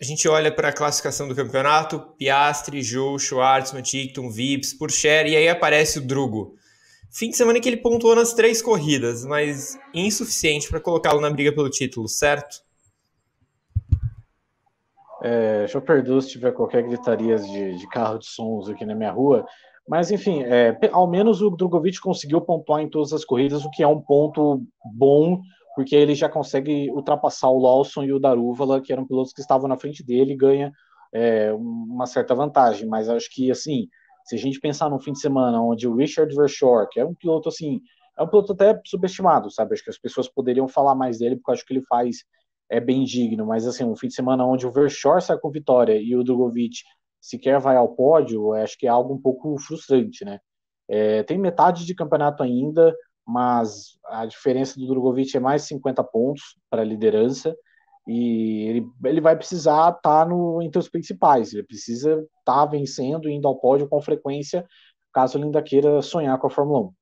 a gente olha para a classificação do campeonato, Piastri, Joe, Schwartzman, Tickton, Vips, Purcher, e aí aparece o Drugo. Fim de semana que ele pontuou nas três corridas, mas insuficiente para colocá-lo na briga pelo título, certo? É, eu perdoar se tiver qualquer gritaria de, de, carro de sons aqui na minha rua. Mas, enfim, é, ao menos o Drogovic conseguiu pontuar em todas as corridas, o que é um ponto bom porque ele já consegue ultrapassar o Lawson e o Darúvala, que eram pilotos que estavam na frente dele, e ganha é, uma certa vantagem. Mas acho que, assim, se a gente pensar no fim de semana onde o Richard Verschoor, que é um piloto, assim, é um piloto até subestimado, sabe? Acho que as pessoas poderiam falar mais dele, porque acho que ele faz é bem digno, mas, assim, um fim de semana onde o Verschoor sai com vitória e o Drogovic sequer vai ao pódio, acho que é algo um pouco frustrante, né? É, tem metade de campeonato ainda, mas a diferença do Drogovic é mais 50 pontos para a liderança e ele, ele vai precisar estar tá no, entre os principais, ele precisa estar tá vencendo, indo ao pódio com frequência, caso ele ainda queira sonhar com a Fórmula 1.